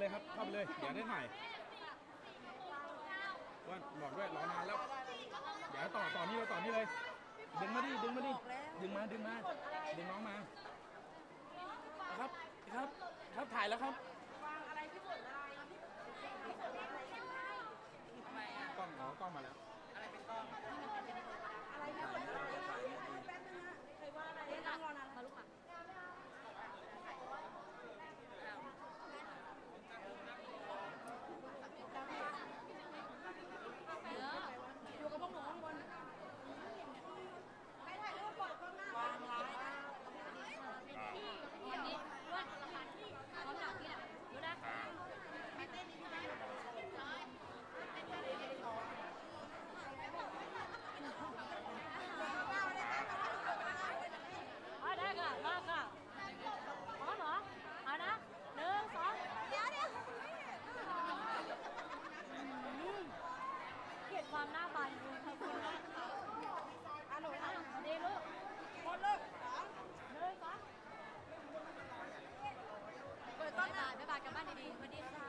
เลยครับ เข้าไปเลย เดี๋ยวได้ถ่ายว่าบอกด้วยรอนานแล้ว เดี๋ยวต่อต่อนี่เลยต่อนี่เลย ดึงมาดิ ดึงมาดิ ดึงมา ดึงมา ดึงน้องมา ครับ ครับ ครับ ถ่ายแล้วครับ กลับบ้านดีๆสวัสดีค่ะ